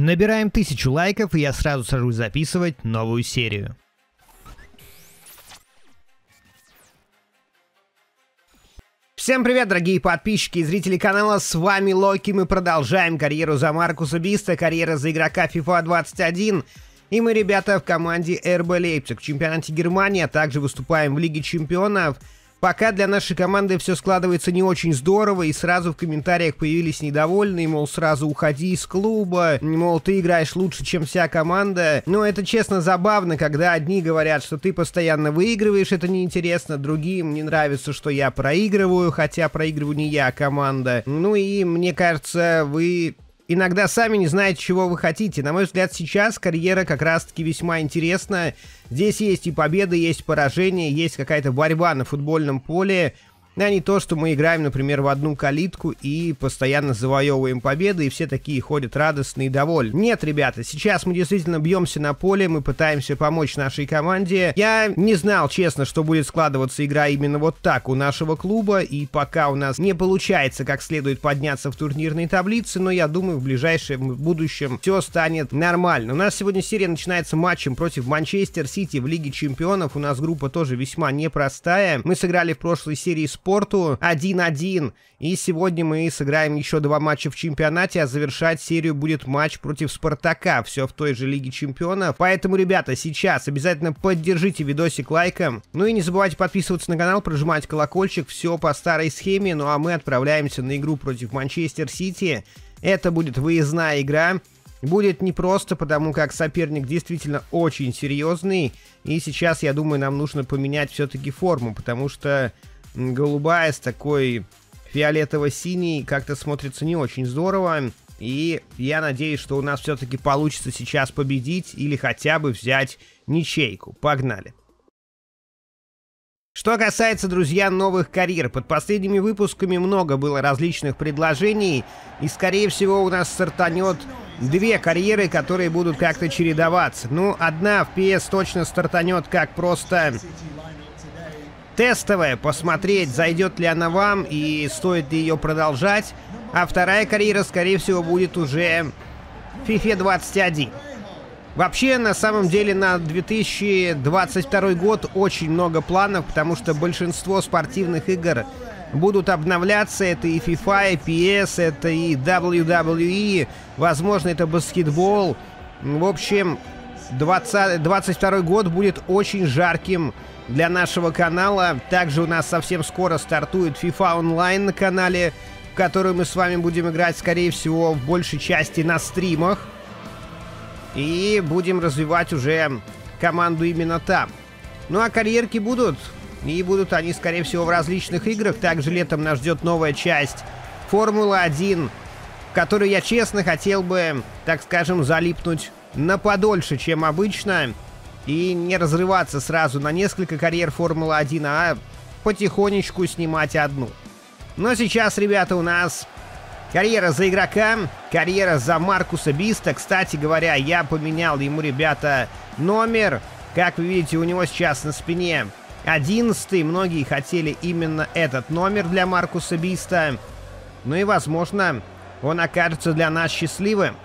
Набираем тысячу лайков, и я сразу сажусь записывать новую серию. Всем привет, дорогие подписчики и зрители канала, с вами Локи, мы продолжаем карьеру за Маркуса Биста, карьера за игрока FIFA 21, и мы, ребята, в команде РБ Лейпциг в чемпионате Германии, а также выступаем в Лиге Чемпионов – Пока для нашей команды все складывается не очень здорово, и сразу в комментариях появились недовольные, мол, сразу уходи из клуба, мол, ты играешь лучше, чем вся команда. Но это, честно, забавно, когда одни говорят, что ты постоянно выигрываешь, это неинтересно, другим не нравится, что я проигрываю, хотя проигрываю не я, а команда. Ну и, мне кажется, вы иногда сами не знаете, чего вы хотите. На мой взгляд, сейчас карьера как раз-таки весьма интересна. Здесь есть и победы, есть поражения, есть какая-то борьба на футбольном поле а не то, что мы играем, например, в одну калитку и постоянно завоевываем победы, и все такие ходят радостные и довольны. Нет, ребята, сейчас мы действительно бьемся на поле, мы пытаемся помочь нашей команде. Я не знал, честно, что будет складываться игра именно вот так у нашего клуба, и пока у нас не получается как следует подняться в турнирной таблице, но я думаю, в ближайшем будущем все станет нормально. У нас сегодня серия начинается матчем против Манчестер Сити в Лиге Чемпионов. У нас группа тоже весьма непростая. Мы сыграли в прошлой серии с спорту 1-1. И сегодня мы сыграем еще два матча в чемпионате, а завершать серию будет матч против Спартака, все в той же Лиге Чемпионов. Поэтому, ребята, сейчас обязательно поддержите видосик лайком. Ну и не забывайте подписываться на канал, прожимать колокольчик, все по старой схеме. Ну а мы отправляемся на игру против Манчестер Сити. Это будет выездная игра. Будет непросто, потому как соперник действительно очень серьезный. И сейчас, я думаю, нам нужно поменять все-таки форму, потому что голубая с такой фиолетово-синий как-то смотрится не очень здорово. И я надеюсь, что у нас все-таки получится сейчас победить или хотя бы взять ничейку. Погнали. Что касается, друзья, новых карьер, под последними выпусками много было различных предложений, и, скорее всего, у нас стартанет две карьеры, которые будут как-то чередоваться. Ну, одна в PS точно стартанет как просто тестовая, посмотреть, зайдет ли она вам и стоит ли ее продолжать. А вторая карьера, скорее всего, будет уже FIFA 21. Вообще, на самом деле, на 2022 год очень много планов, потому что большинство спортивных игр будут обновляться. Это и FIFA, и PS, это и WWE, возможно, это баскетбол. В общем, 20, 22 год будет очень жарким для нашего канала. Также у нас совсем скоро стартует FIFA Online на канале, в которую мы с вами будем играть, скорее всего, в большей части на стримах. И будем развивать уже команду именно там. Ну а карьерки будут. И будут они, скорее всего, в различных играх. Также летом нас ждет новая часть Формулы-1, в которую я честно хотел бы, так скажем, залипнуть на подольше, чем обычно и не разрываться сразу на несколько карьер Формулы-1, а потихонечку снимать одну. Но сейчас, ребята, у нас карьера за игрока, карьера за Маркуса Биста. Кстати говоря, я поменял ему, ребята, номер. Как вы видите, у него сейчас на спине 11 Многие хотели именно этот номер для Маркуса Биста. Ну и, возможно, он окажется для нас счастливым.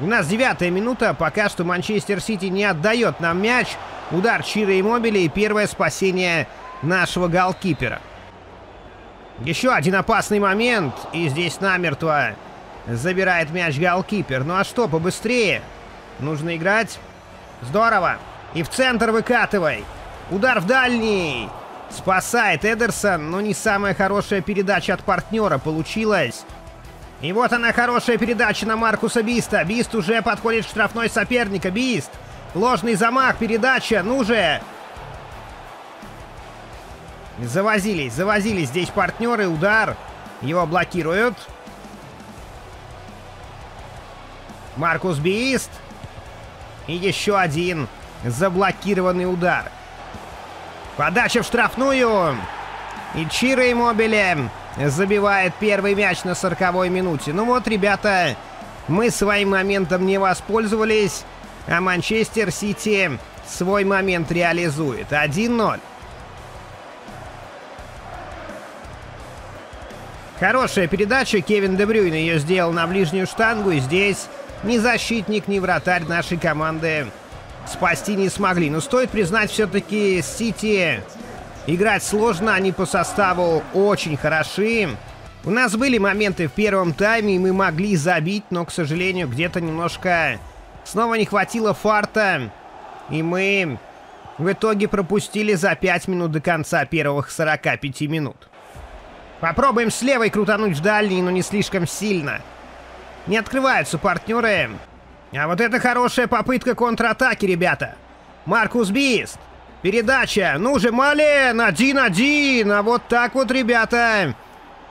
У нас девятая минута. Пока что Манчестер Сити не отдает нам мяч. Удар Чира и Мобили и первое спасение нашего голкипера. Еще один опасный момент. И здесь намертво забирает мяч голкипер. Ну а что, побыстрее. Нужно играть. Здорово. И в центр выкатывай. Удар в дальний. Спасает Эдерсон, но не самая хорошая передача от партнера получилась. И вот она, хорошая передача на Маркуса Биста. Бист уже подходит к штрафной соперника. Бист. Ложный замах, передача. Ну же. Завозились, завозились здесь партнеры. Удар. Его блокируют. Маркус Бист. И еще один заблокированный удар. Подача в штрафную. И Чиро Иммобиле забивает первый мяч на 40 минуте. Ну вот, ребята, мы своим моментом не воспользовались, а Манчестер Сити свой момент реализует. 1-0. Хорошая передача. Кевин Дебрюйн ее сделал на ближнюю штангу. И здесь ни защитник, ни вратарь нашей команды спасти не смогли. Но стоит признать, все-таки Сити играть сложно, они по составу очень хороши. У нас были моменты в первом тайме, и мы могли забить, но, к сожалению, где-то немножко снова не хватило фарта. И мы в итоге пропустили за 5 минут до конца первых 45 минут. Попробуем с левой крутануть в дальний, но не слишком сильно. Не открываются партнеры. А вот это хорошая попытка контратаки, ребята. Маркус Бист. Передача. Ну же, Мален. Один-один. А вот так вот, ребята.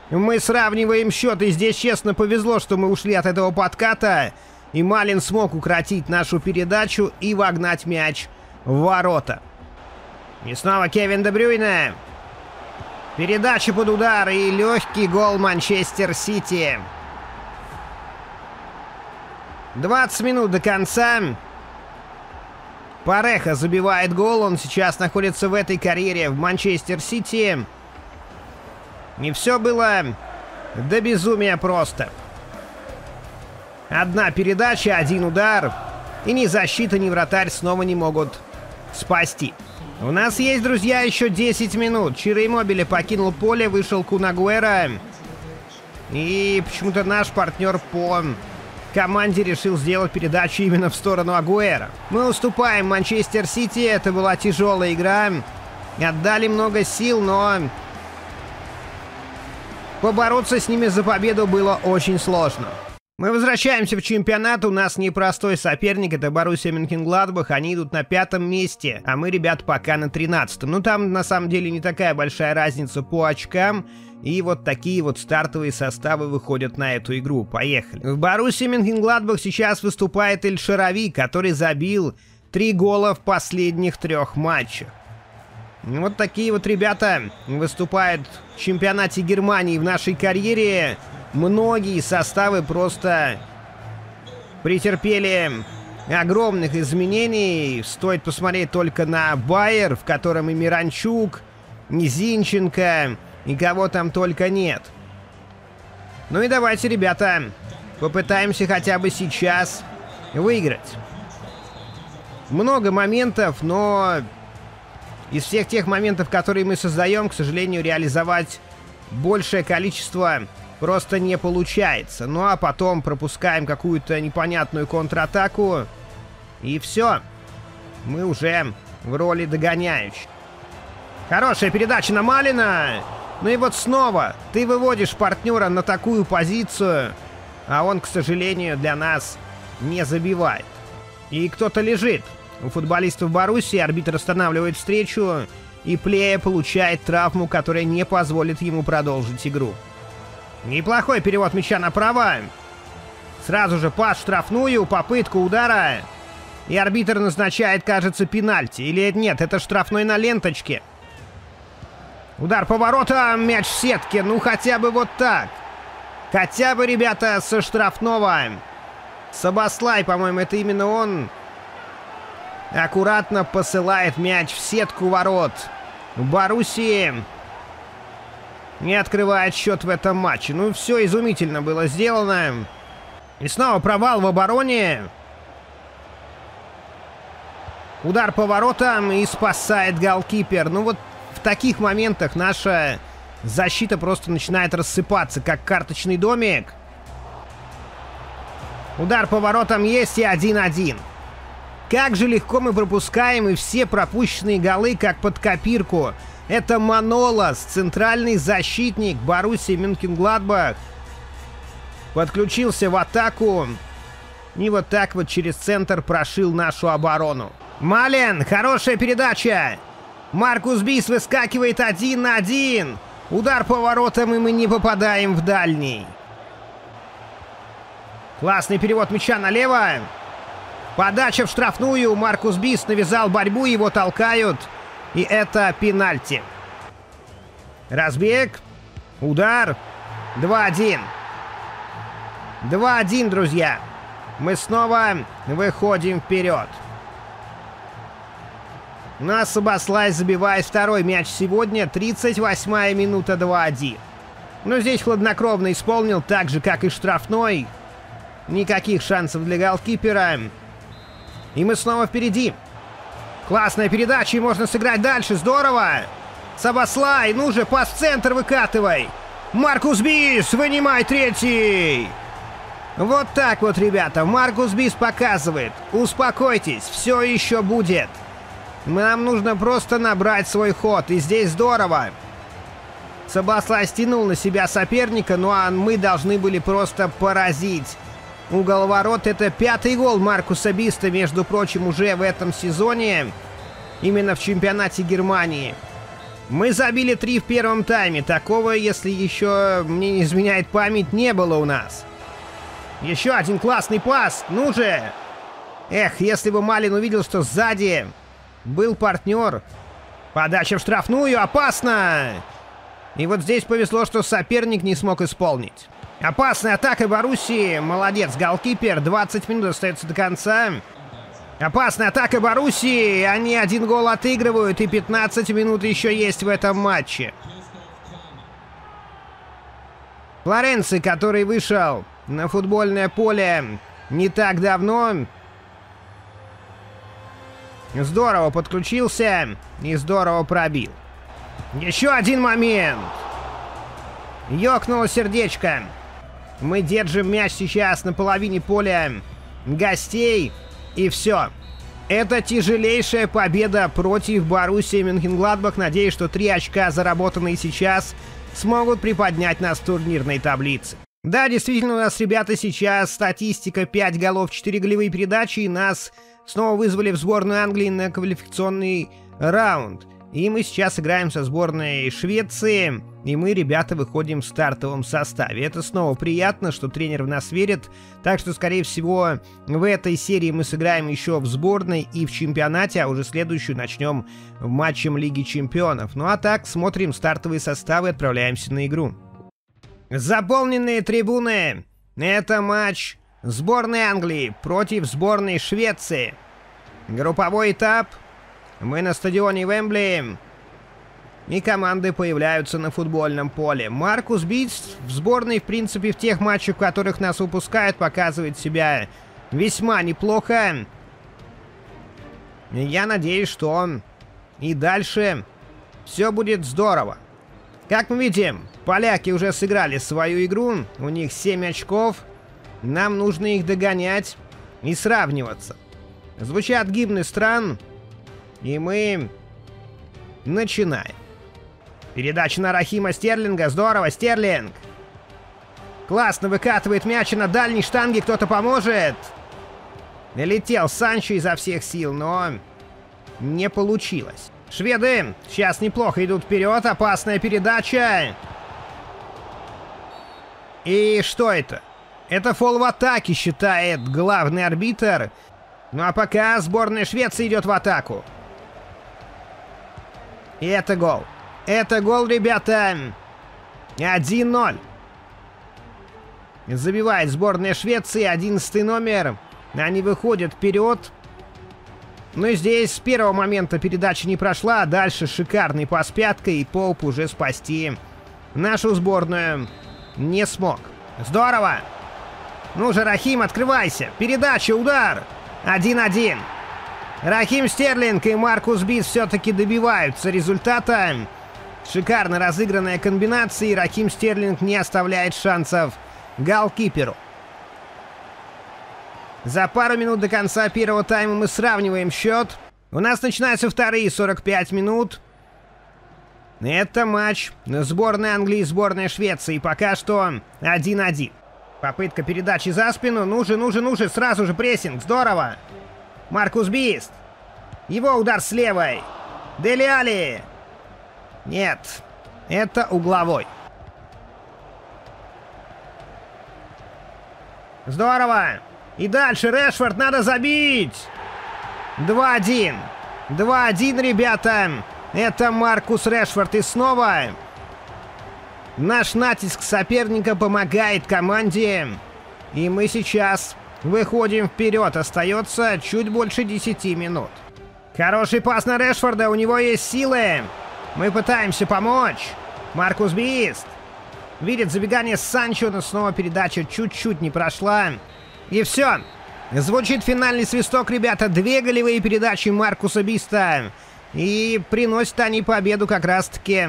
Мы сравниваем счет. И здесь, честно, повезло, что мы ушли от этого подката. И Малин смог укротить нашу передачу и вогнать мяч в ворота. И снова Кевин Дебрюйне. Передача под удар и легкий гол Манчестер Сити. 20 минут до конца. Пареха забивает гол. Он сейчас находится в этой карьере в Манчестер Сити. Не все было до безумия просто. Одна передача, один удар. И ни защита, ни вратарь снова не могут спасти. У нас есть, друзья, еще 10 минут. Чиро Мобили покинул поле, вышел Кунагуэра. И почему-то наш партнер по команде решил сделать передачу именно в сторону Агуэра. Мы уступаем Манчестер Сити, это была тяжелая игра. Отдали много сил, но побороться с ними за победу было очень сложно. Мы возвращаемся в чемпионат, у нас непростой соперник, это Боруссия Мюнхенгладбах, они идут на пятом месте, а мы, ребят, пока на тринадцатом. Ну, там, на самом деле, не такая большая разница по очкам, и вот такие вот стартовые составы выходят на эту игру. Поехали. В Боруссии Мюнхенгладбах сейчас выступает Эль Шарави, который забил три гола в последних трех матчах. Вот такие вот ребята выступают в чемпионате Германии в нашей карьере многие составы просто претерпели огромных изменений. Стоит посмотреть только на Байер, в котором и Миранчук, и Зинченко, и кого там только нет. Ну и давайте, ребята, попытаемся хотя бы сейчас выиграть. Много моментов, но из всех тех моментов, которые мы создаем, к сожалению, реализовать большее количество просто не получается. Ну а потом пропускаем какую-то непонятную контратаку. И все. Мы уже в роли догоняющих. Хорошая передача на Малина. Ну и вот снова ты выводишь партнера на такую позицию, а он, к сожалению, для нас не забивает. И кто-то лежит. У футболистов Баруси арбитр останавливает встречу, и Плея получает травму, которая не позволит ему продолжить игру. Неплохой перевод мяча направо. Сразу же пас штрафную, попытка удара. И арбитр назначает, кажется, пенальти. Или нет, это штрафной на ленточке. Удар поворота, мяч в сетке. Ну, хотя бы вот так. Хотя бы, ребята, со штрафного. Сабаслай, по-моему, это именно он. Аккуратно посылает мяч в сетку ворот. Боруссии не открывает счет в этом матче. Ну, все изумительно было сделано. И снова провал в обороне. Удар по воротам и спасает голкипер. Ну вот в таких моментах наша защита просто начинает рассыпаться, как карточный домик. Удар по воротам есть и 1-1. Как же легко мы пропускаем и все пропущенные голы, как под копирку. Это Манолас, центральный защитник Боруссии Мюнхен-Гладбах. Подключился в атаку. И вот так вот через центр прошил нашу оборону. Мален, хорошая передача. Маркус Бис выскакивает один на один. Удар по воротам, и мы не попадаем в дальний. Классный перевод мяча налево. Подача в штрафную. Маркус Бис навязал борьбу, его толкают. И это пенальти. Разбег. Удар. 2-1. 2-1, друзья. Мы снова выходим вперед. Нас Сабаслай забивает второй мяч сегодня. 38 минута 2-1. Но здесь хладнокровно исполнил так же, как и штрафной. Никаких шансов для голкипера. И мы снова впереди. Классная передача, и можно сыграть дальше. Здорово! Сабаслай, ну же, пас в центр выкатывай! Маркус Бис, вынимай третий! Вот так вот, ребята, Маркус Бис показывает. Успокойтесь, все еще будет. Нам нужно просто набрать свой ход, и здесь здорово. Сабаслай стянул на себя соперника, ну а мы должны были просто поразить. Угол ворот это пятый гол Маркуса Биста, между прочим, уже в этом сезоне. Именно в чемпионате Германии. Мы забили три в первом тайме. Такого, если еще мне не изменяет память, не было у нас. Еще один классный пас. Ну же! Эх, если бы Малин увидел, что сзади был партнер. Подача в штрафную. Опасно! И вот здесь повезло, что соперник не смог исполнить. Опасная атака Боруссии. Молодец, голкипер. 20 минут остается до конца. Опасная атака Боруссии. Они один гол отыгрывают, и 15 минут еще есть в этом матче. Флоренци, который вышел на футбольное поле не так давно, здорово подключился и здорово пробил. Еще один момент. Ёкнуло сердечко. Мы держим мяч сейчас на половине поля гостей. И все. Это тяжелейшая победа против Боруссии Мюнхенгладбах. Надеюсь, что три очка, заработанные сейчас, смогут приподнять нас в турнирной таблице. Да, действительно, у нас, ребята, сейчас статистика 5 голов, 4 голевые передачи, и нас снова вызвали в сборную Англии на квалификационный раунд. И мы сейчас играем со сборной Швеции, и мы, ребята, выходим в стартовом составе. Это снова приятно, что тренер в нас верит, так что, скорее всего, в этой серии мы сыграем еще в сборной и в чемпионате, а уже следующую начнем в матчем Лиги Чемпионов. Ну а так, смотрим стартовые составы и отправляемся на игру. Заполненные трибуны! Это матч сборной Англии против сборной Швеции. Групповой этап — мы на стадионе Вембли. И команды появляются на футбольном поле. Маркус Битс в сборной, в принципе, в тех матчах, в которых нас выпускают, показывает себя весьма неплохо. я надеюсь, что и дальше все будет здорово. Как мы видим, поляки уже сыграли свою игру. У них 7 очков. Нам нужно их догонять и сравниваться. Звучат гимны стран, и мы начинаем. Передача на Рахима Стерлинга. Здорово, Стерлинг. Классно выкатывает мяч на дальней штанге. Кто-то поможет. Летел Санчо изо всех сил, но не получилось. Шведы сейчас неплохо идут вперед. Опасная передача. И что это? Это фол в атаке, считает главный арбитр. Ну а пока сборная Швеции идет в атаку. И это гол. Это гол, ребята. 1-0. Забивает сборная Швеции, 11 номер. Они выходят вперед. Ну и здесь с первого момента передача не прошла, а дальше шикарный пас пяткой, и Поуп уже спасти нашу сборную не смог. Здорово! Ну же, Рахим, открывайся! Передача, удар! 1-1. Рахим Стерлинг и Маркус Бис все-таки добиваются результата. Шикарно разыгранная комбинация, и Рахим Стерлинг не оставляет шансов голкиперу. За пару минут до конца первого тайма мы сравниваем счет. У нас начинаются вторые 45 минут. Это матч сборной Англии и сборной Швеции. Пока что 1-1. Попытка передачи за спину. Ну же, ну же, ну же, сразу же прессинг. Здорово. Маркус Бист. Его удар с левой. Дели Али. Нет. Это угловой. Здорово. И дальше Решфорд надо забить. 2-1. 2-1, ребята. Это Маркус Решфорд. И снова наш натиск соперника помогает команде. И мы сейчас Выходим вперед, остается чуть больше 10 минут. Хороший пас на Решфорда, у него есть силы. Мы пытаемся помочь. Маркус Бист. Видит забегание Санчо, но снова передача чуть-чуть не прошла. И все. Звучит финальный свисток, ребята. Две голевые передачи Маркуса Биста. И приносят они победу как раз-таки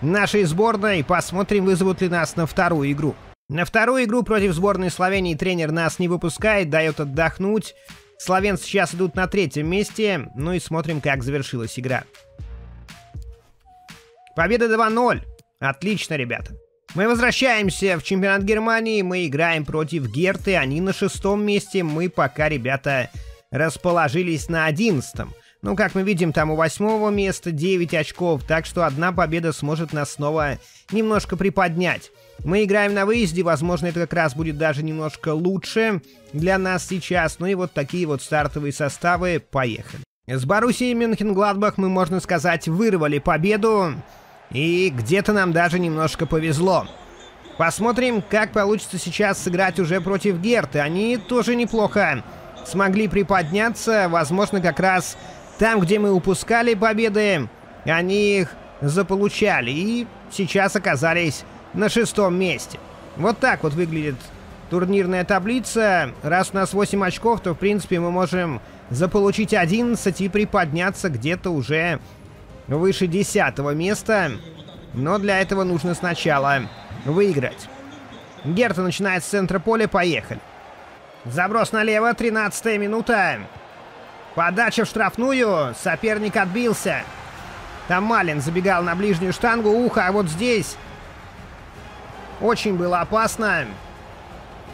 нашей сборной. Посмотрим, вызовут ли нас на вторую игру. На вторую игру против сборной Словении тренер нас не выпускает, дает отдохнуть. Словенцы сейчас идут на третьем месте. Ну и смотрим, как завершилась игра. Победа 2-0. Отлично, ребята. Мы возвращаемся в чемпионат Германии, мы играем против Герты, они на шестом месте, мы пока, ребята, расположились на одиннадцатом. Ну, как мы видим, там у восьмого места 9 очков, так что одна победа сможет нас снова немножко приподнять. Мы играем на выезде, возможно, это как раз будет даже немножко лучше для нас сейчас. Ну и вот такие вот стартовые составы, поехали. С Боруссией Мюнхен-Гладбах мы, можно сказать, вырвали победу. И где-то нам даже немножко повезло. Посмотрим, как получится сейчас сыграть уже против Герты. Они тоже неплохо смогли приподняться. Возможно, как раз там, где мы упускали победы, они их заполучали. И сейчас оказались на шестом месте. Вот так вот выглядит турнирная таблица. Раз у нас 8 очков, то, в принципе, мы можем заполучить 11 и приподняться где-то уже выше десятого места. Но для этого нужно сначала выиграть. Герта начинает с центра поля, поехали. Заброс налево, 13 минута. Подача в штрафную, соперник отбился. Там Малин забегал на ближнюю штангу, ухо, а вот здесь очень было опасно.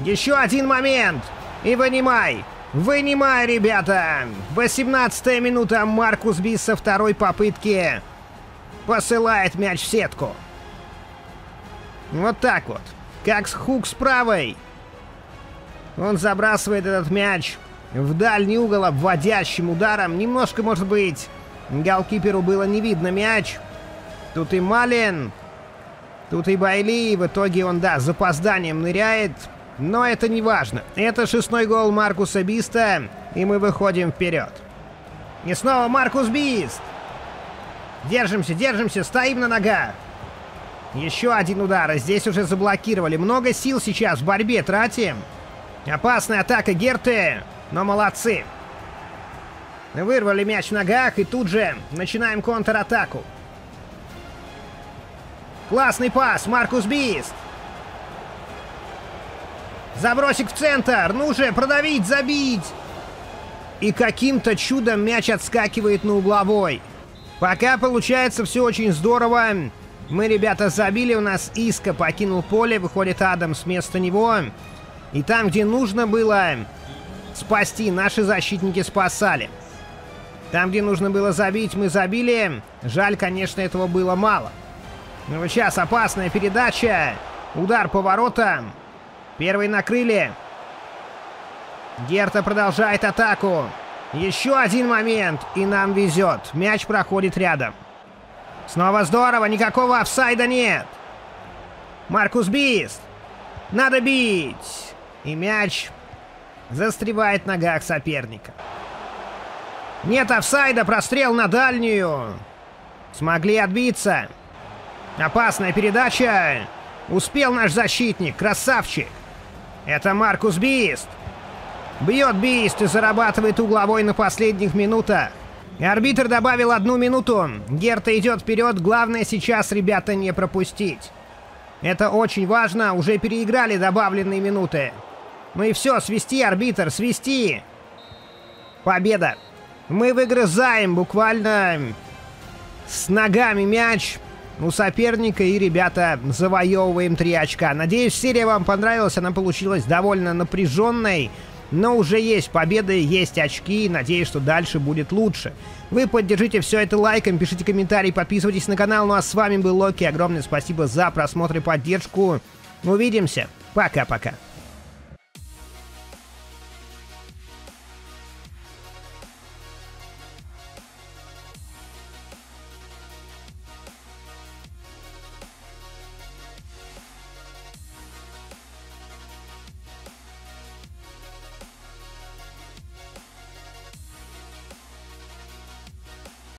Еще один момент, и вынимай. Вынимай, ребята! 18 минута, Маркус Бис со второй попытки посылает мяч в сетку. Вот так вот. Как с хук с правой. Он забрасывает этот мяч в дальний угол обводящим ударом. Немножко, может быть, голкиперу было не видно мяч. Тут и Малин, тут и Байли. В итоге он, да, с запозданием ныряет. Но это не важно. Это шестой гол Маркуса Биста, и мы выходим вперед. И снова Маркус Бист. Держимся, держимся, стоим на ногах. Еще один удар, а здесь уже заблокировали. Много сил сейчас в борьбе тратим. Опасная атака Герты, но молодцы. Вырвали мяч в ногах и тут же начинаем контратаку. Классный пас, Маркус Бист. Забросик в центр. Ну же, продавить, забить. И каким-то чудом мяч отскакивает на угловой. Пока получается все очень здорово. Мы, ребята, забили. У нас Иска покинул поле. Выходит Адамс вместо него. И там, где нужно было спасти, наши защитники спасали. Там, где нужно было забить, мы забили. Жаль, конечно, этого было мало. Ну, сейчас опасная передача. Удар по воротам. Первый накрыли. Герта продолжает атаку. Еще один момент, и нам везет. Мяч проходит рядом. Снова здорово, никакого офсайда нет. Маркус Бист. Надо бить. И мяч застревает в ногах соперника. Нет офсайда, прострел на дальнюю. Смогли отбиться. Опасная передача. Успел наш защитник, красавчик. Это Маркус Бист. Бьет Бист и зарабатывает угловой на последних минутах. Арбитр добавил одну минуту. Герта идет вперед. Главное сейчас, ребята, не пропустить. Это очень важно. Уже переиграли добавленные минуты. Ну и все, свести, арбитр, свести. Победа. Мы выгрызаем буквально с ногами мяч у соперника и, ребята, завоевываем 3 очка. Надеюсь, серия вам понравилась, она получилась довольно напряженной, но уже есть победы, есть очки, надеюсь, что дальше будет лучше. Вы поддержите все это лайком, пишите комментарии, подписывайтесь на канал, ну а с вами был Локи, огромное спасибо за просмотр и поддержку. Увидимся, пока-пока.